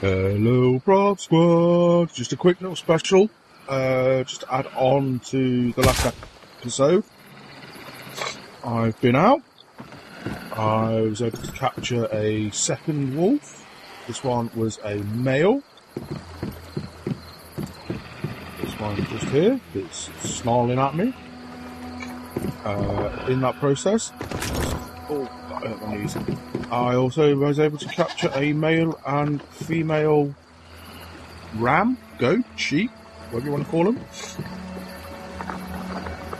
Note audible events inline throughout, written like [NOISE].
Hello, Prov Squad. Just a quick little special, uh, just to add on to the last episode. I've been out. I was able to capture a second wolf. This one was a male. This one just here, it's snarling at me. Uh, in that process, oh. I also was able to capture a male and female ram, goat, sheep, whatever you want to call them.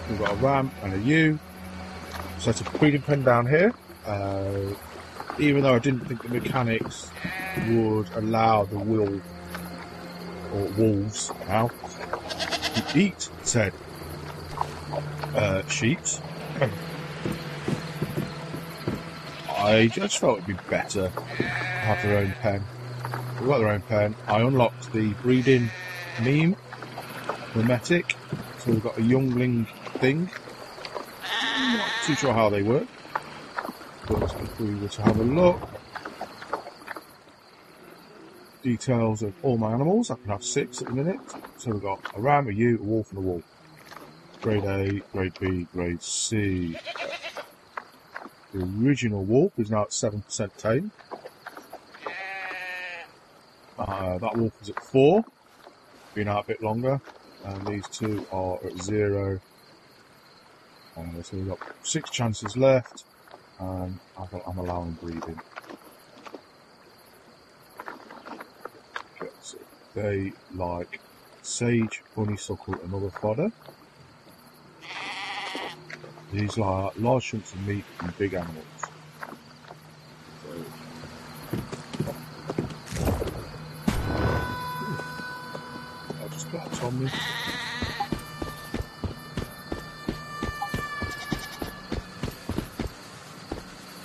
We've got a ram and a ewe. So Set a breeding pen down here. Uh, even though I didn't think the mechanics would allow the or wolves now to eat said uh, sheep. I just felt it'd be better to have their own pen. We've got their own pen. I unlocked the breeding meme, memetic, so we've got a youngling thing. Not too sure how they work, but if we were to have a look, details of all my animals, I can have six at the minute. So we've got a ram, a ewe, a wolf, and a wolf. Grade A, Grade B, Grade C. The original wolf is now at 7% tame. Uh, that wolf is at 4, been out a bit longer. And these two are at 0. Uh, so we've got 6 chances left. And I'm allowing breathing. They like sage, honeysuckle, and other fodder. These are large chunks of meat from big animals. I'll just that on me.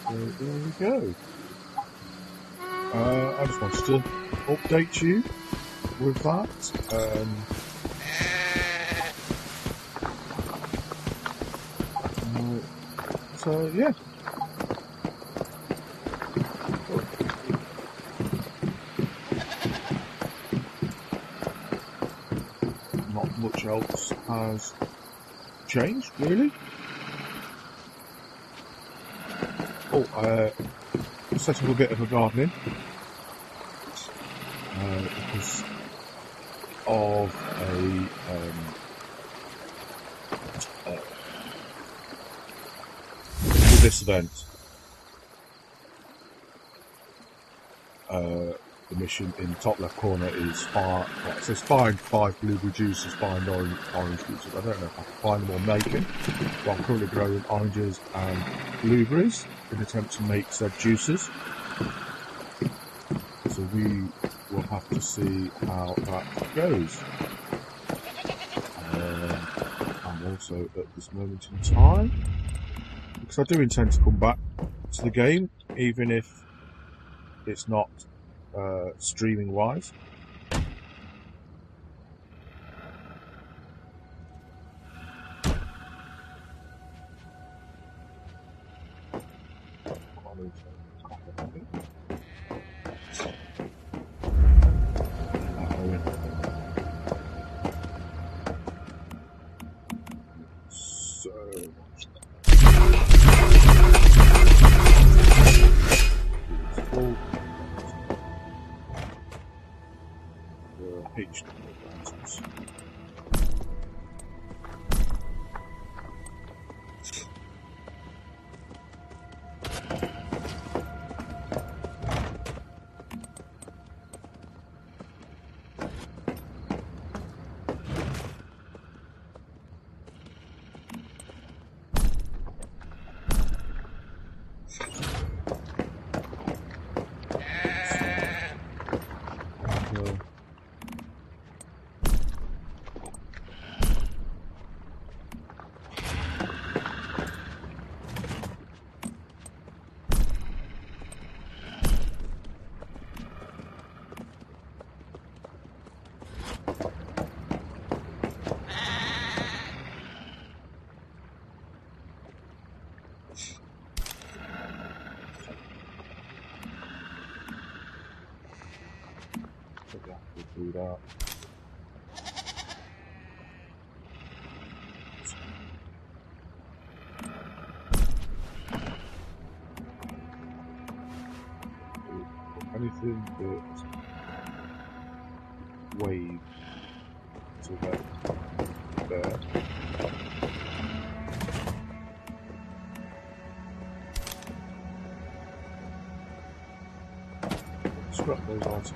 So there we go. Uh, I just wanted to update you with that. Um, so yeah. Not much else has changed really. Oh, uh, set up a bit of a gardening. Uh, because of a um, uh, with this event. Uh, the mission in the top left corner is well, it says find five blueberry juices, find orange, orange juices. I don't know if I can find them or make them. But I'm currently growing oranges and blueberries in an attempt to make said juices. So we will have to see how that goes. Um, and also at this moment in time, I do intend to come back to the game, even if it's not uh, streaming wise. Anything that wave to that there. Scrap those items.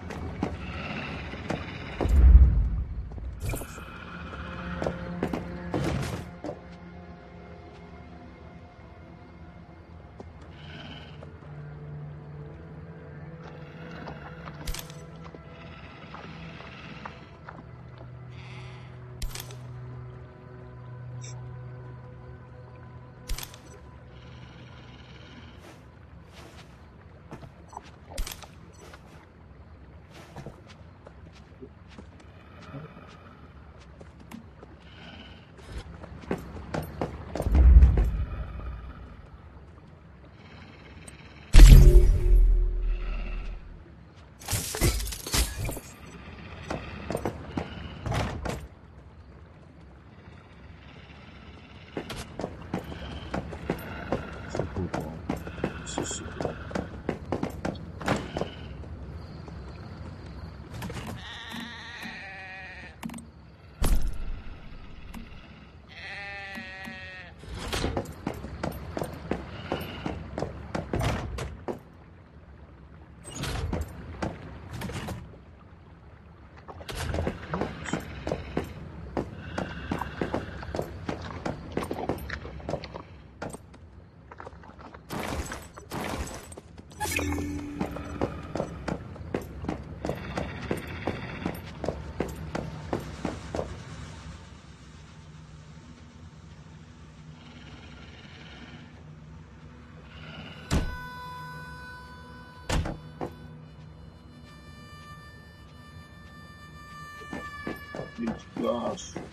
It's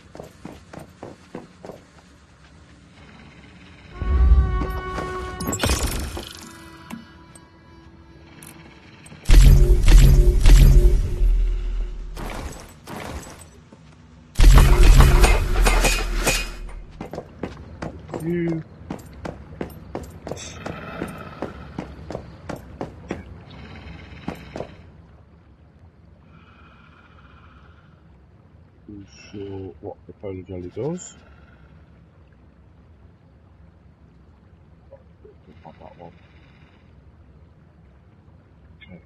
jelly does. Not that one. Okay.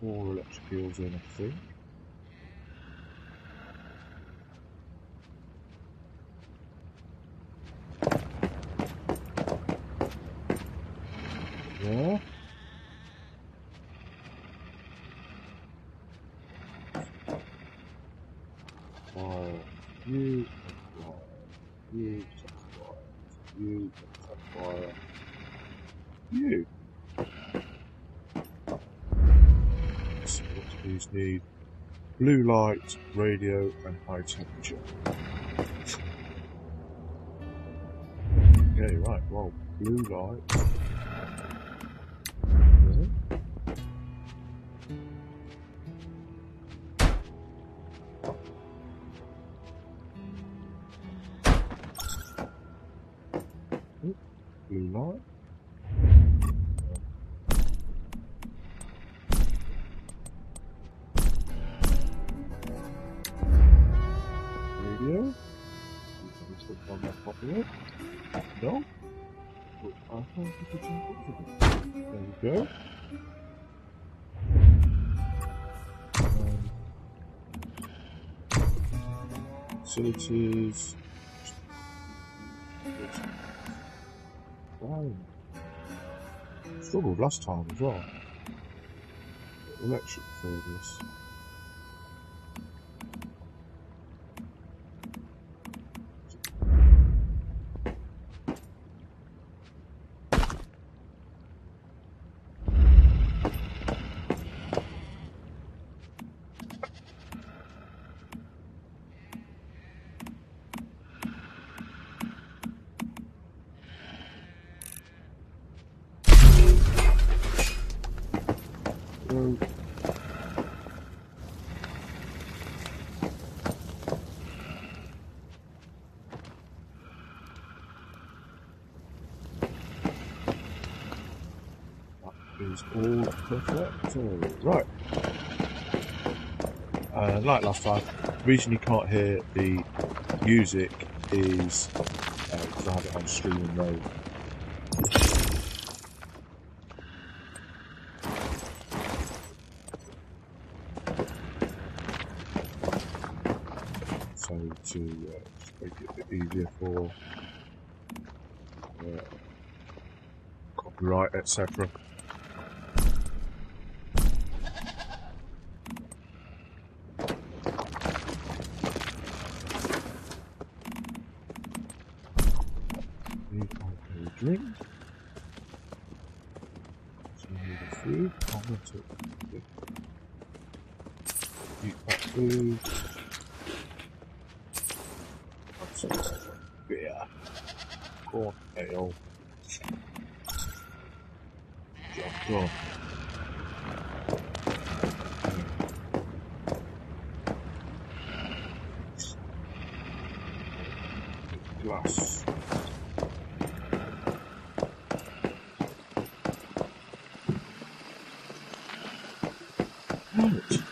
Four electric eels in, I think. Yeah. Fire. You set fire. You set fire. You set fire. You. So what do these need? Blue light, radio, and high temperature. Okay, right, well, blue light. Blue light. Facilities. Fine. Struggled last time as well. Electric furnace. go. That is perfect. All right. Uh, like last time, the reason you can't hear the music is because I have it on streaming mode. So to uh, make it a bit easier for uh, copyright, etc. Need a drink. So I need a food. I'm going to eat that food. That's some beer. Corn ale. Jump on. Glass. Right.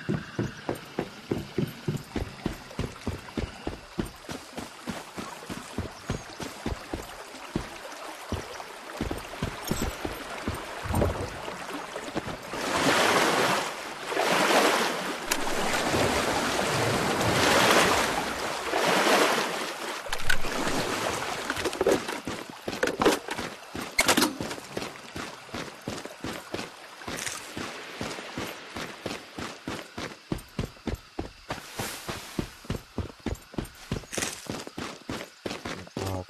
grab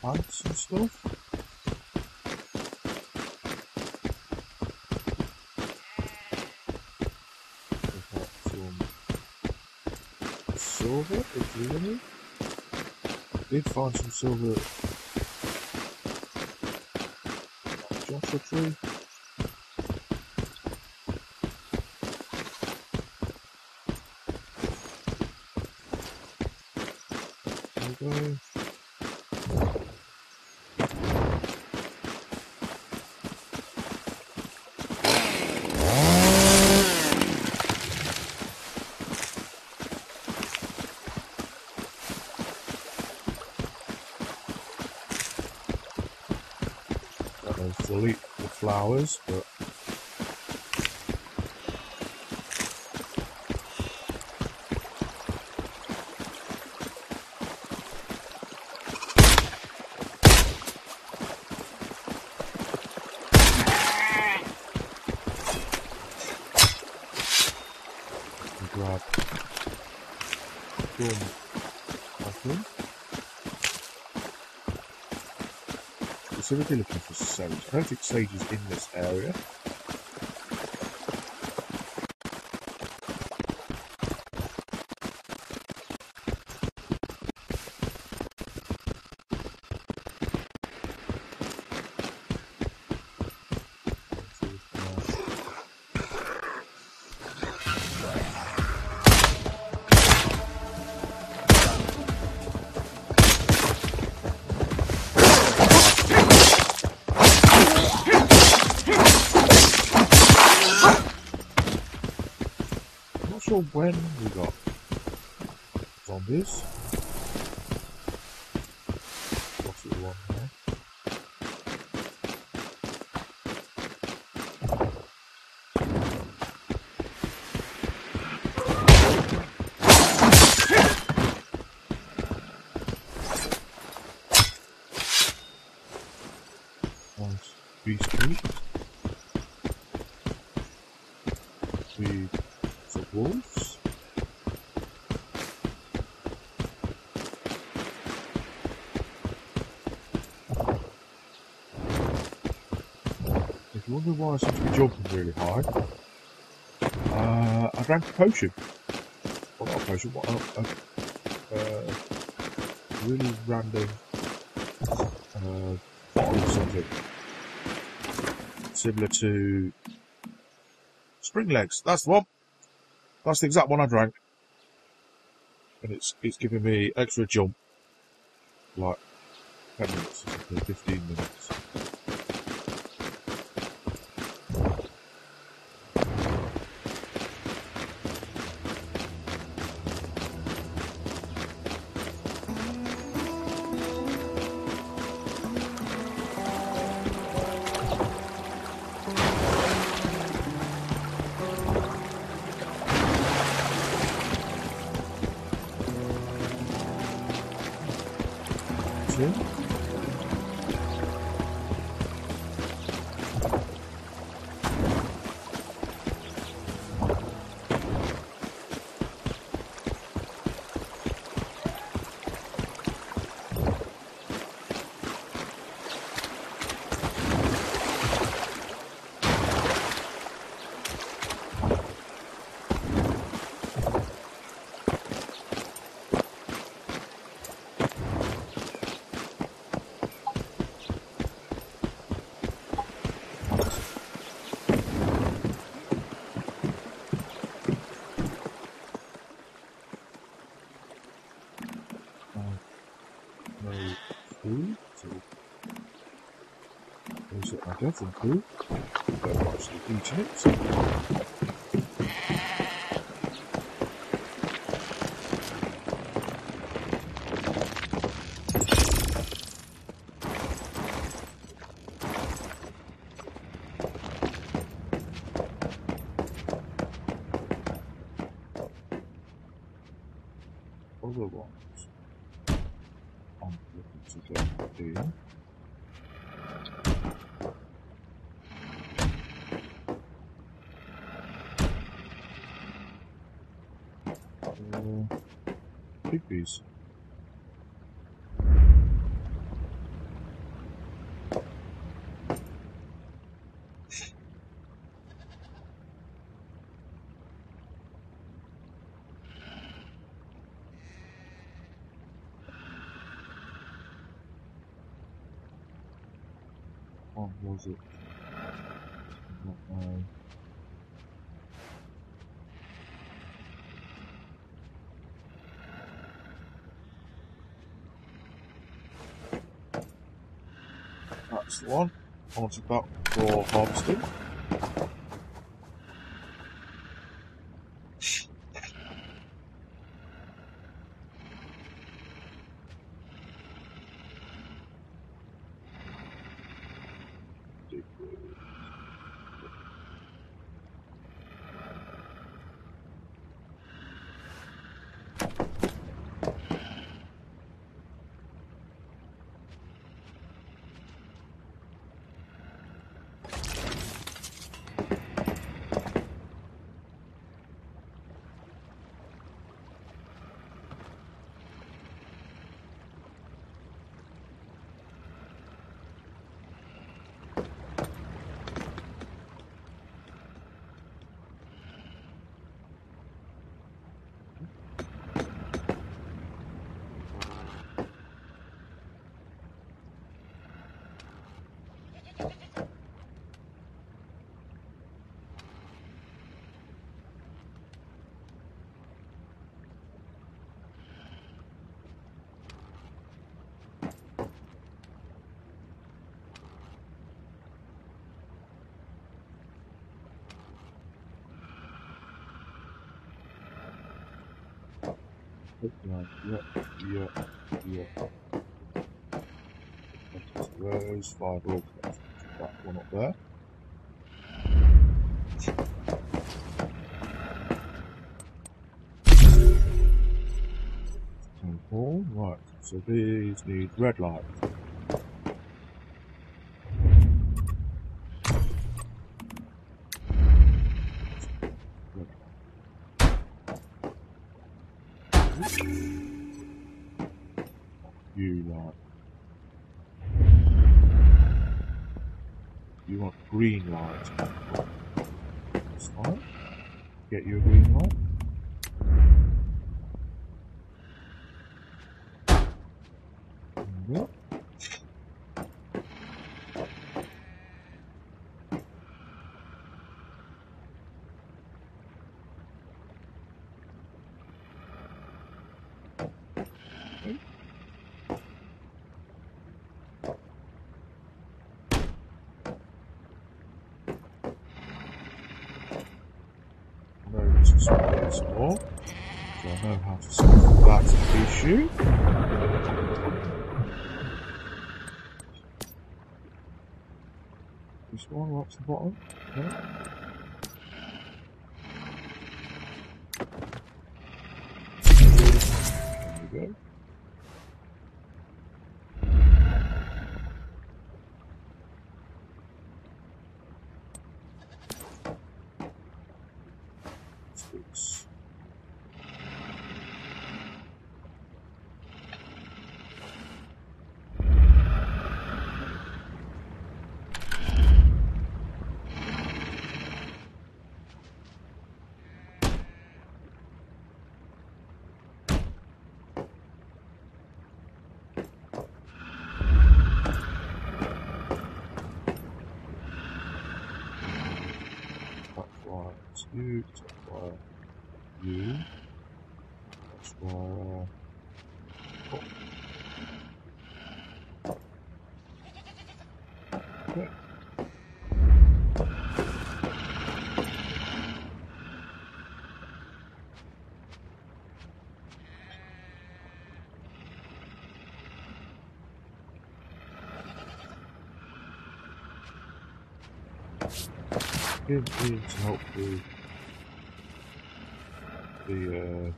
plants and stuff. Some silver, if you any. Did find some silver Joshua Tree. There we go. Don't know fully the flowers, but we grab some mushroom. Specifically looking for sage. I don't think sage is in this area. Nice beast meat. See some wolves. If you wonder why I seem to be jumping really high, uh, I drank a potion. Well, not a potion, what a, a, uh, really random uh, Similar to Spring legs. That's the one. That's the exact one I drank. And it's it's giving me extra jump. Like 10 minutes, 15 minutes. Is it I guess and food? They're actually eating it. Other ones. I'm looking to get here. Uh, piggies. What was it? Not know. That's the one. I wanted that for harvesting. Right, yeah, yeah, yeah. Five all that one up there. Four, right, so these need red light. Red You like. You want green light. That's fine. Get you a green light. Yep. Some some more. So I know how to solve that issue. This one to the bottom. Yeah. There we go. Oops. That's why it's you, that's why you, that's why oh. Okay. To help with the uh,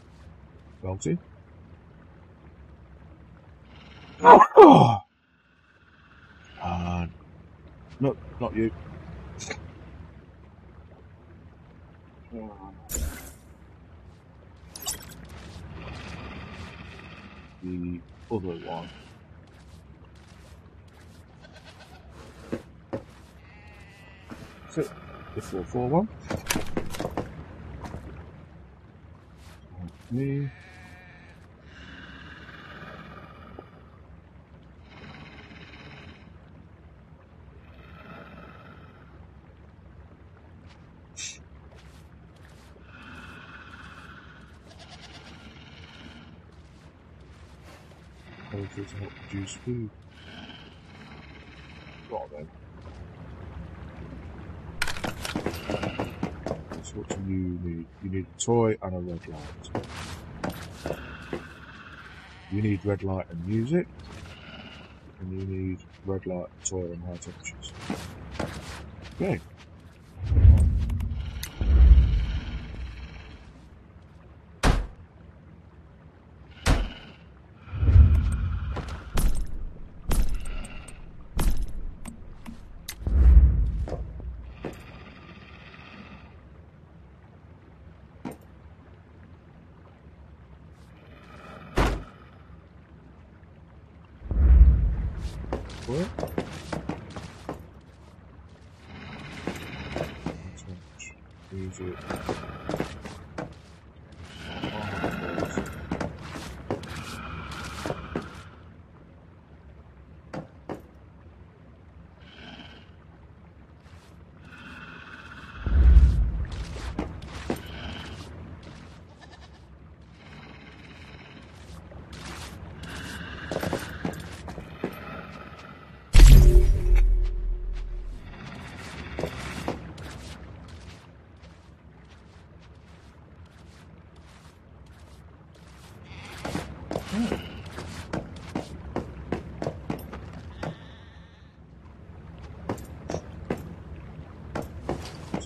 Belty. Oh! [COUGHS] Uh, no, not you. The other one. So, the 441. Me. Hopefully to help produce food. Right then. So what do you need? A toy and a red light. You need red light and music. And you need red light, toy and high temperatures. Okay. What? Touch, music. So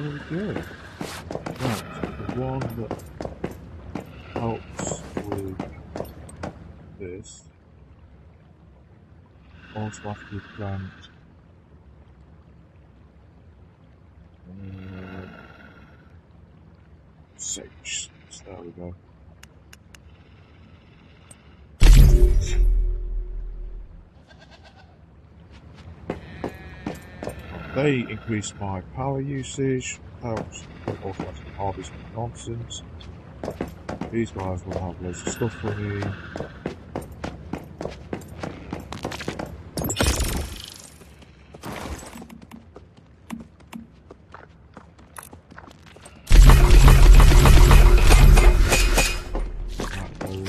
There we go. Right, the one that helps with this automatically plant They increase my power usage, helps automatically harvest nonsense. These guys will have loads of stuff for me. That will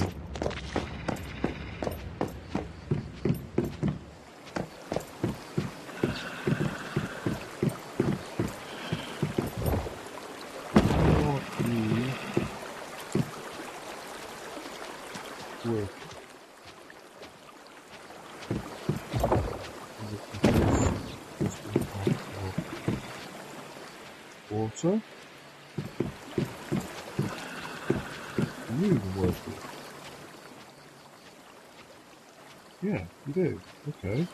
not be working. Water. You even working? Yeah, you do. Okay.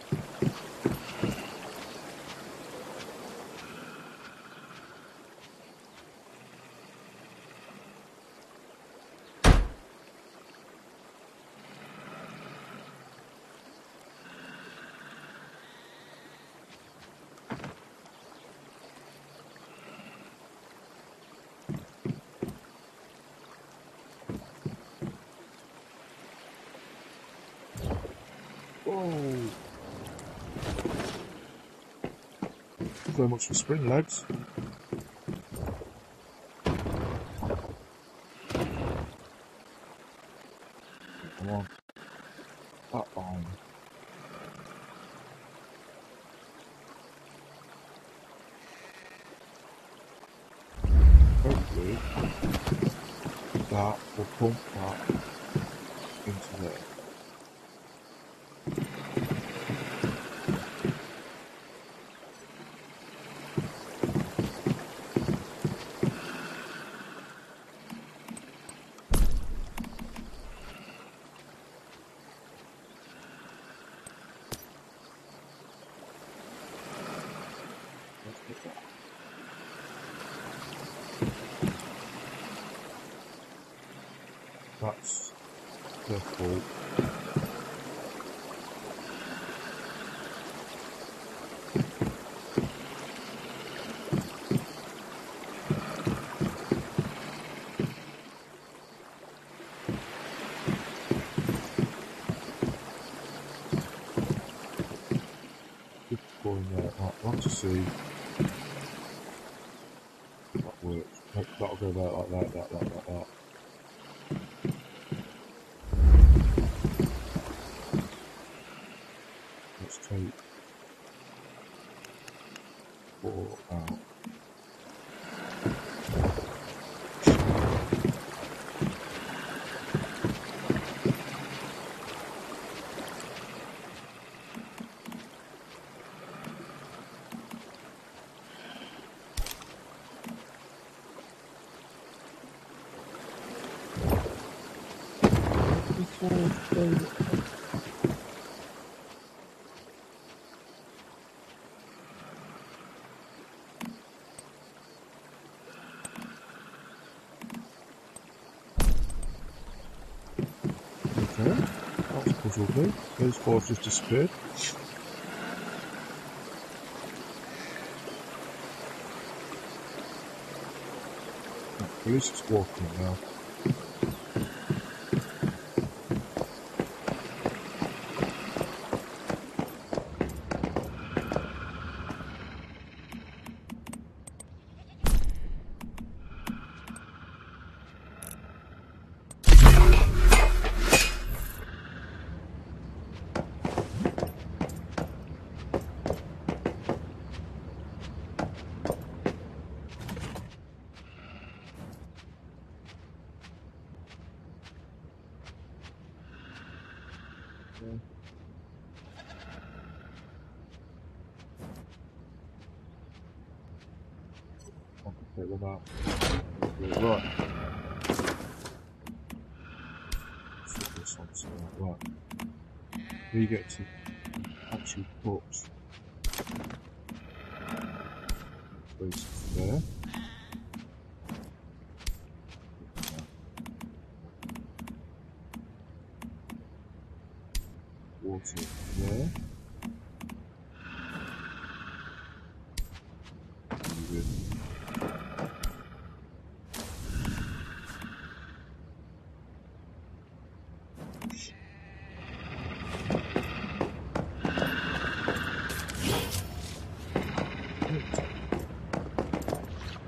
Oh. So much for spring legs. Come on. That line. Hopefully, that will pump that into there. Let's get that. That's their fault. Good going there. Right, I want to see if that works. Nope, that'll go there like that, that, that, that, that. Let's take four out. Okay, me. Those four just disappeared. At least it's walking now. Very.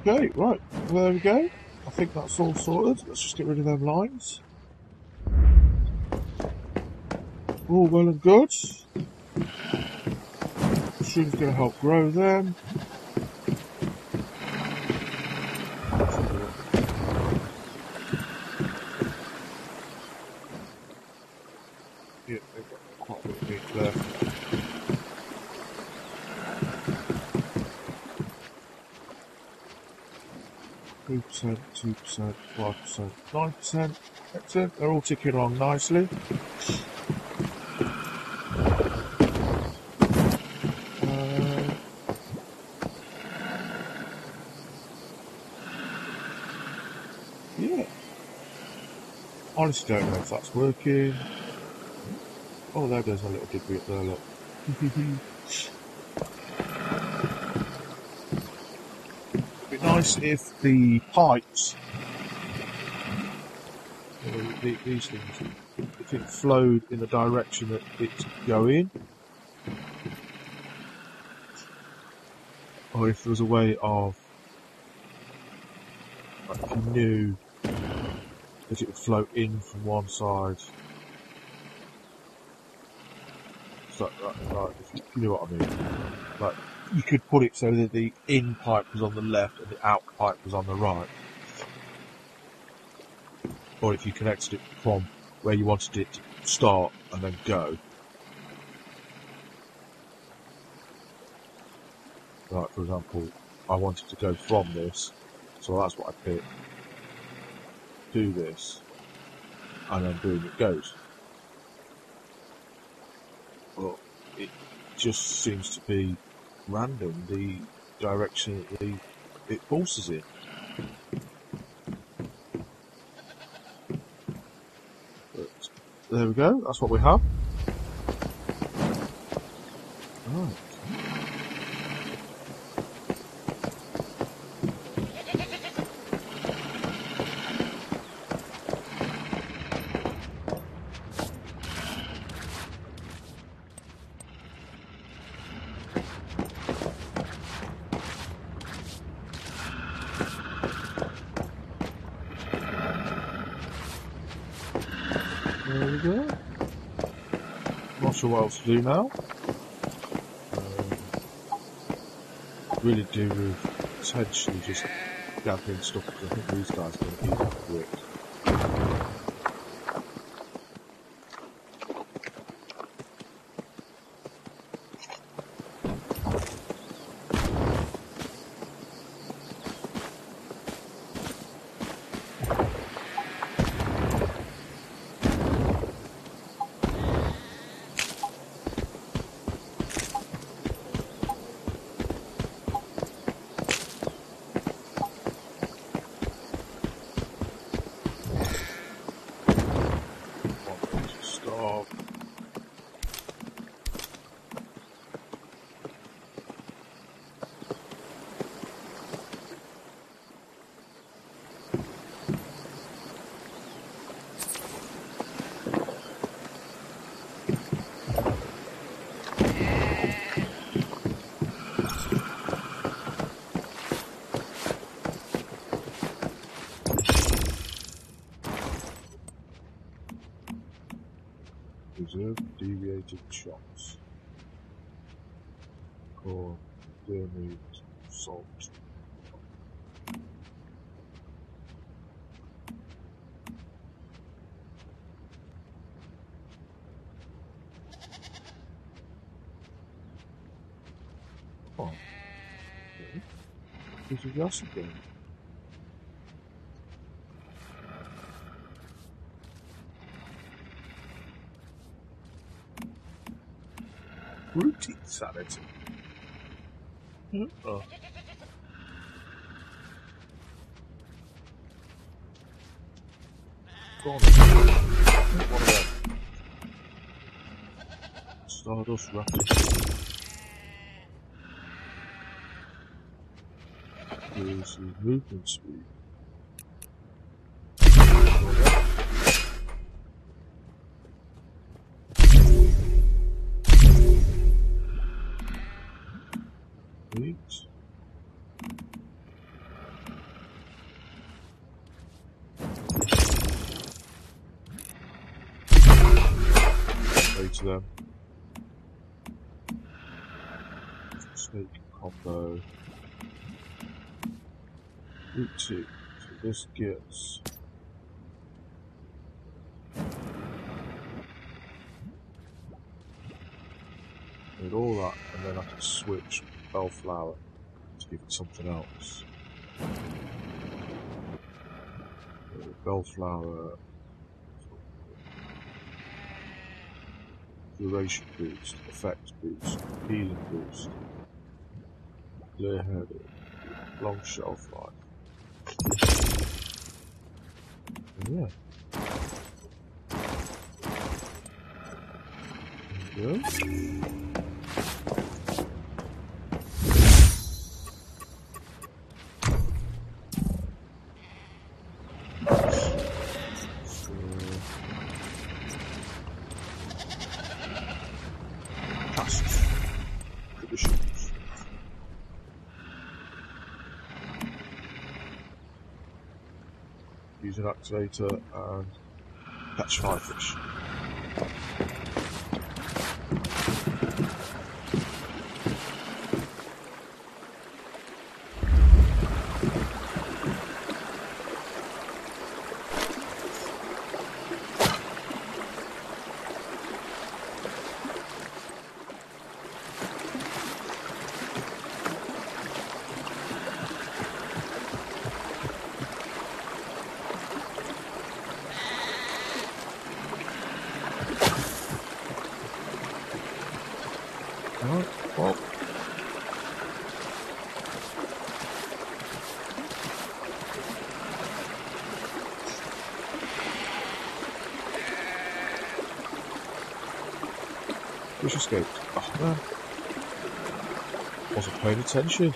Okay, right, there we go. I think that's all sorted. Let's just get rid of them lines. All well and good. Machine's going to help grow them. Yeah, they've got quite a bit of meat percent, two percent, five percent, nine percent. Excellent. They're all ticking along nicely. Uh, yeah. Honestly, don't know if that's working. Oh, there goes a little debris up there. Look. It'd be nice if the pipes, the- these things, if it flowed in the direction that it's going, or if there was a way of, like, knew that it would flow in from one side. So, uh, like, like, if you, you know what I mean. Like, you could put it so that the in pipe was on the left and the out pipe was on the right. Or if you connected it from where you wanted it to start and then go. Like, for example, I wanted to go from this, so that's what I picked. Do this, and then boom, it goes. But it just seems to be random, the direction the, it pulses in. But there we go, that's what we have. Right. There we go. Not sure what else to do now. Um, really do with potentially just gathering stuff because I think these guys are going to be quick. Deviated shots. Core removed salt. Oh. This is us again. Fruity salad. Mm-hmm. Oh. Go on. One of them. Stardust the movement speed. To them. Snake combo. 2. So this gets. Need all that, and then I can switch Bellflower to give it something else. Bellflower. Duration boost, effect boost, healing boost, clear headed, long shelf life. And yeah. There Activator and catch five fish. Alright, well. Fish escaped. Oh man. Wasn't paying attention.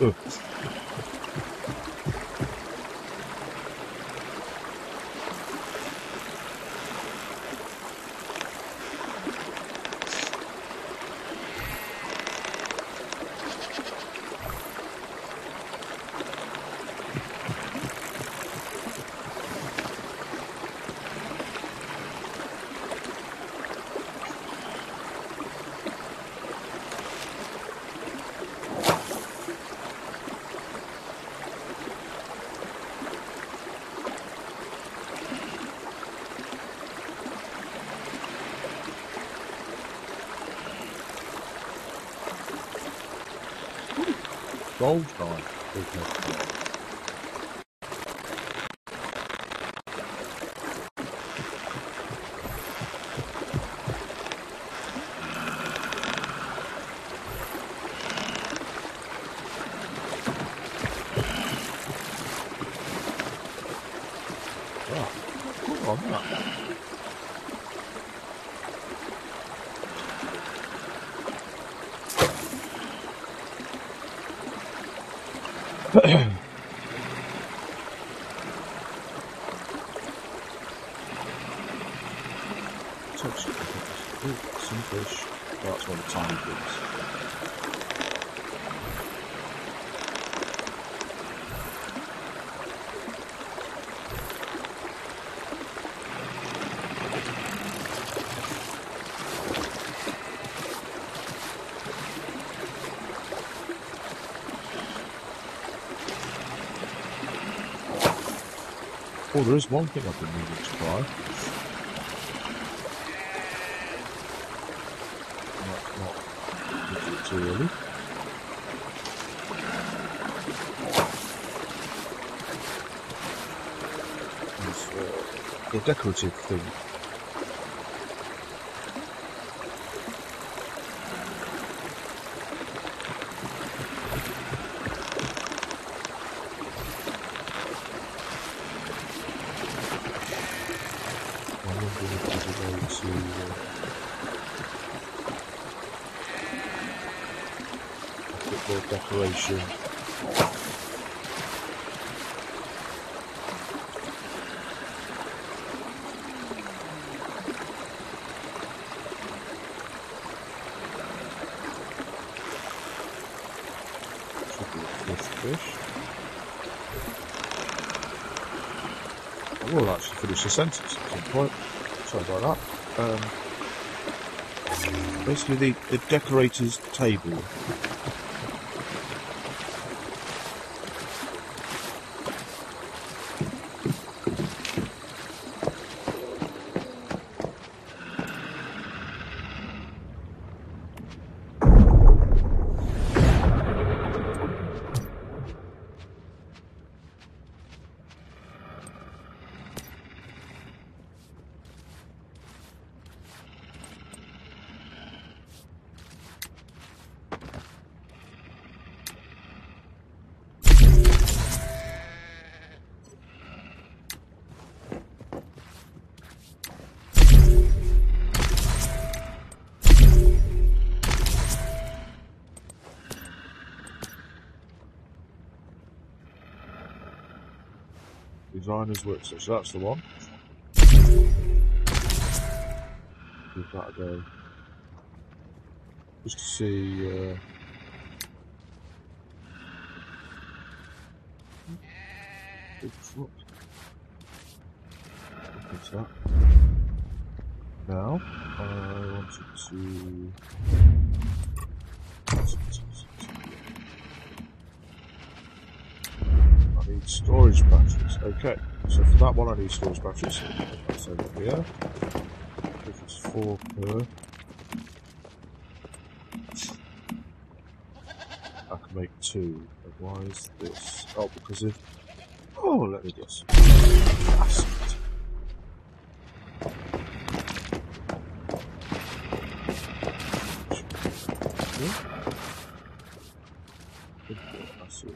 Ugh. Gold guy. Oh, good on that. Some fish. That's one of the tiny. Oh, there is one thing I've been meaning to try. Not, not looking it too early. Is, uh, the decorative thing. I wonder if there's a way to uh, a bit more decoration. Should be a fifth fish. I will actually finish the sentence at some point. Sorry about that. Um, basically, the, the decorator's table. Designer's workstation. So that's the one. Give that a go. Just to see. Uh. What's that? Now, I wanted to. Okay, so for that one I need storage batteries. That's here. If it's four per. I can make two. Why is this? Oh, because if. Oh, let me guess. Bastard. Yeah. Good boy, I see.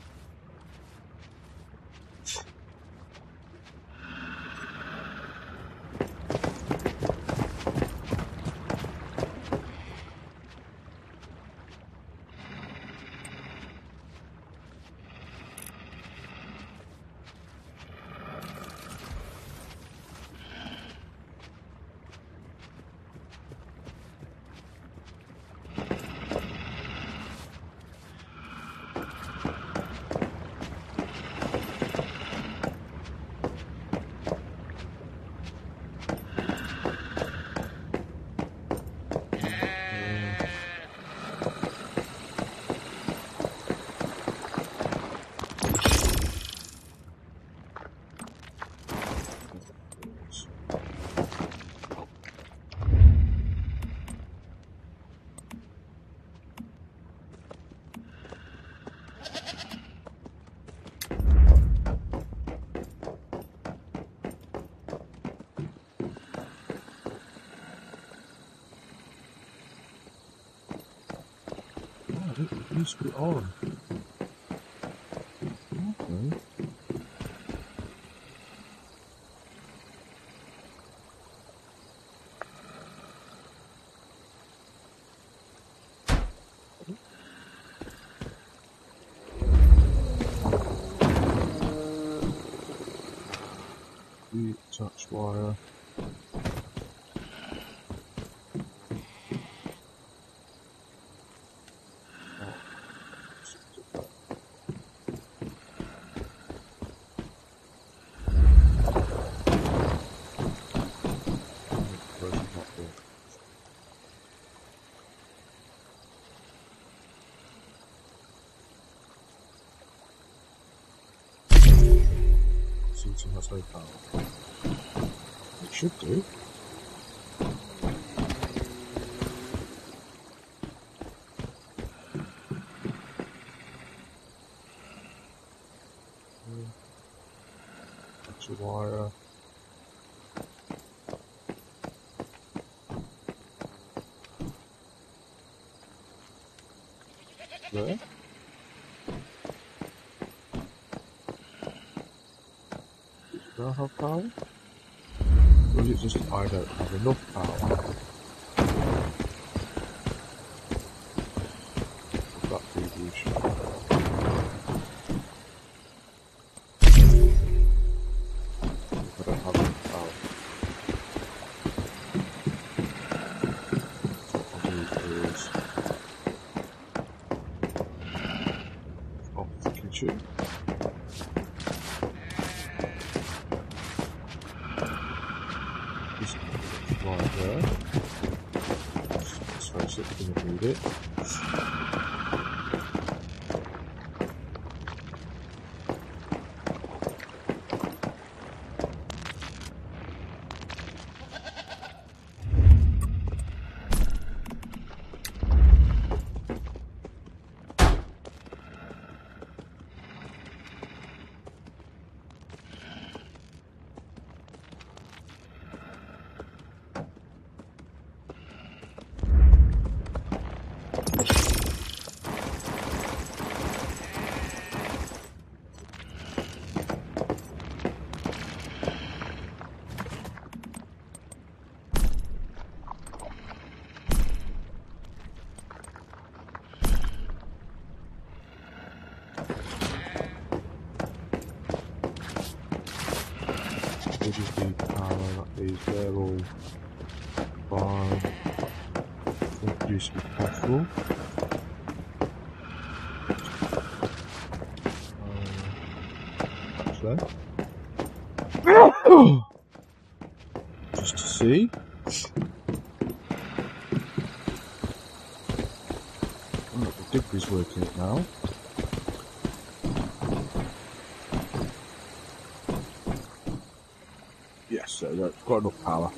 Uh, Oh, Used to be. Okay. Touch wire. It should do. wire. There. Do have power? Or is it just I don't have enough power? That deviation. I don't have enough power. What I'll do is off the kitchen. Just right there. Let's face it, we don't need it. We just these, petrol. Uh, [COUGHS] just to see. Oh, the Digby's working now. That's got enough power.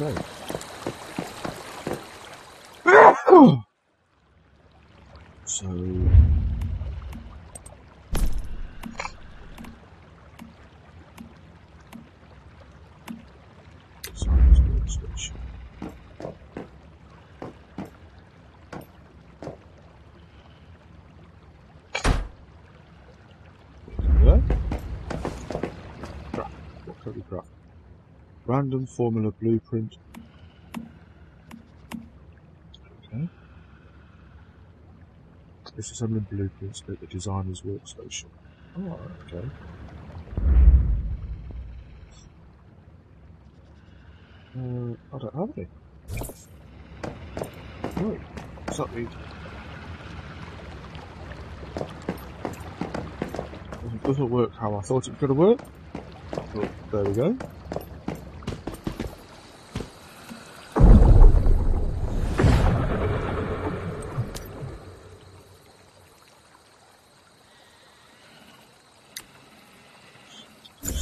Okay. so. Science workstation. There. Craft. What can we craft? Random formula blueprint. Okay. This is Disassembling blueprints at the designer's workstation. Oh, okay. Uh, I don't have any. Right. What's that mean? Doesn't, doesn't work how I thought it was going to work. But there we go.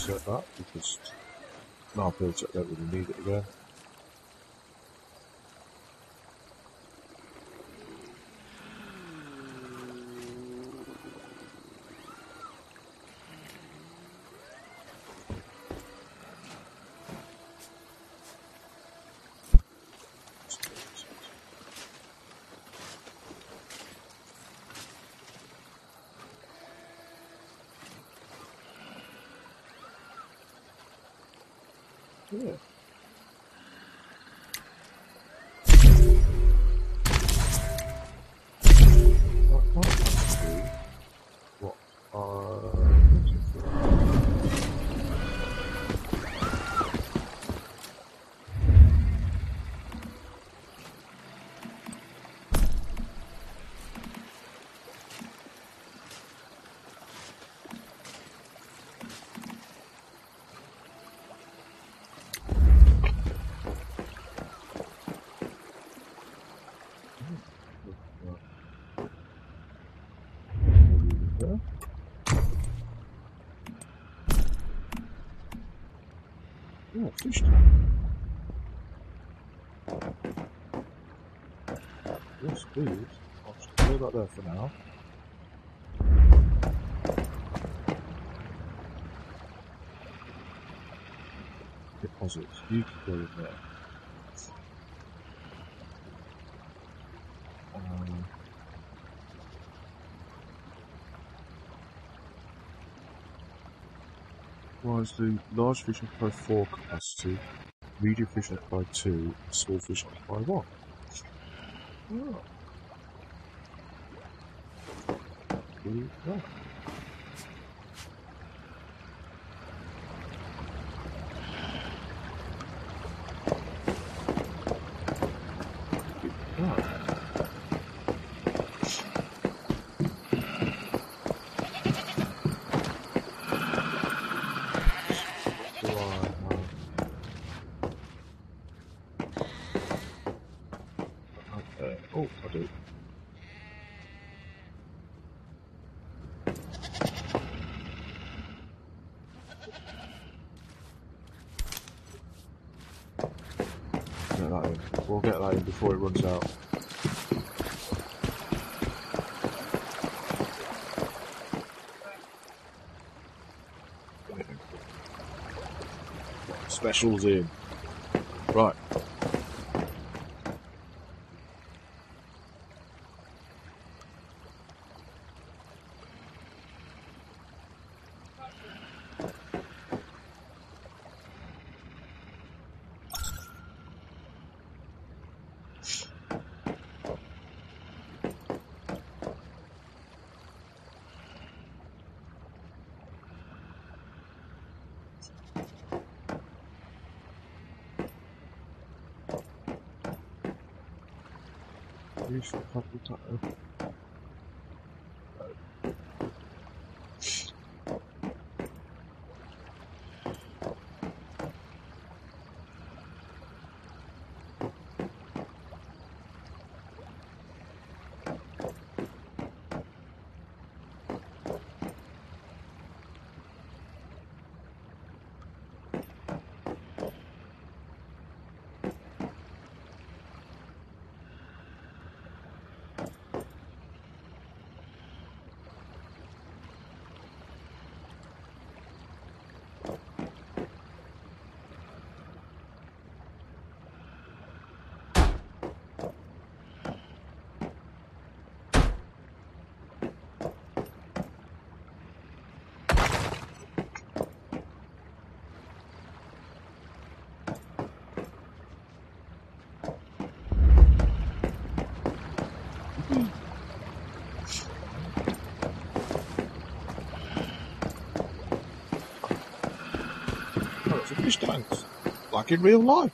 Reset that because now I've built it, I don't really need it again. Tank. Yes, please. I'll just leave that there for now. Deposits. You can go in there. Requires the large fish by 4 capacity, medium fish by 2, small fish by 1. Oh well. Right. Do I have- Uh, oh, I do. Get that in. We'll get that in before it runs out. Specials in. Right. Use the couple times. Oh, Like in real life.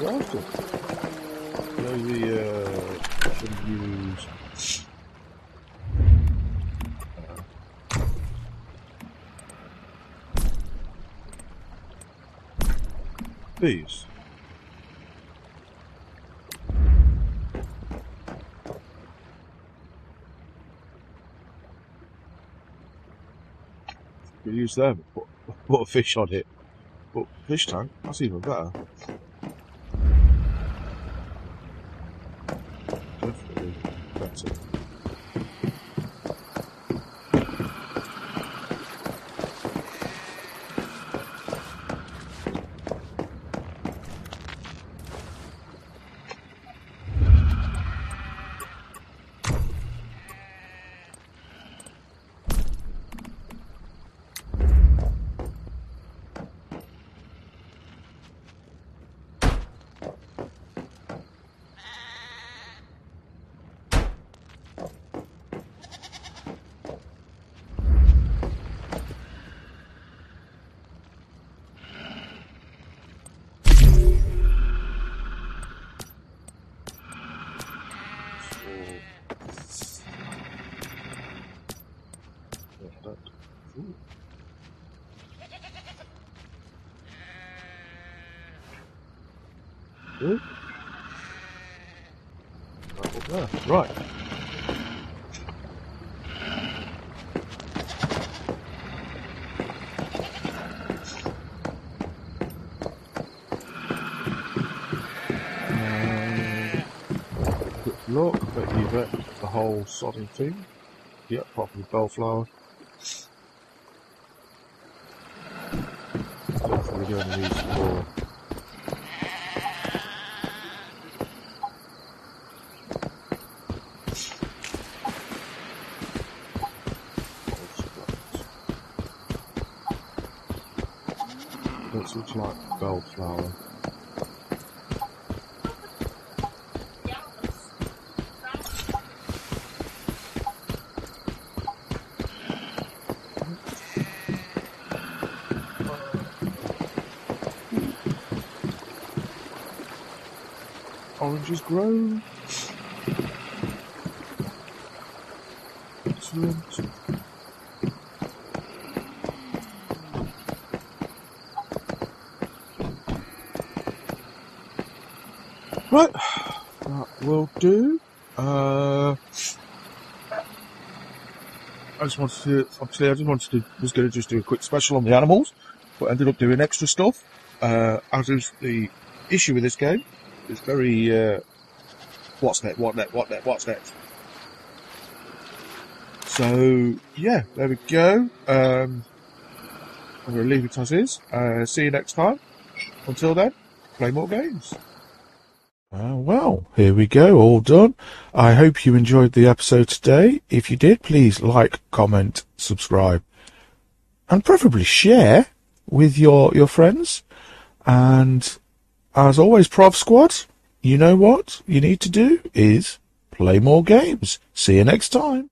The, uh, should use. Uh, these. You use them. Put, put a fish on it. But fish tank, that's even better. Look, but you've got the whole sodding thing. Yep, the bellflower. Definitely going to. Looks looks like bellflower. Oranges grow. Excellent. Right, that will do. Uh, I just wanted to, obviously, I just wanted to, was going to just do a quick special on the animals, but ended up doing extra stuff. Uh, as is the issue with this game, it's very, uh, what's next, what next, what next, what's next. So, yeah, there we go. Um, I'm going to leave it as is. Uh, see you next time. Until then, play more games. Uh, well, here we go, all done. I hope you enjoyed the episode today. If you did, please like, comment, subscribe, and preferably share with your, your friends. And as always, Prov Squad, you know what you need to do is play more games. See you next time.